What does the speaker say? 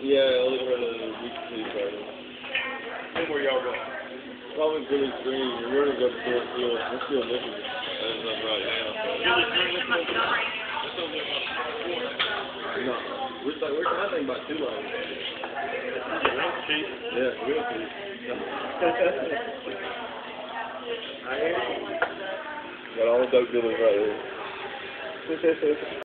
Yeah, I only heard of the week two party. And where y'all going? Probably Billy Green. We're going to go to Fort Field. We're still looking. As of right now. Billy Green, that's over there. That's over there about the corner. No. We're, like, we're trying to think about two of them. Yeah, real cheap. I am. Got all the dope dealers right here.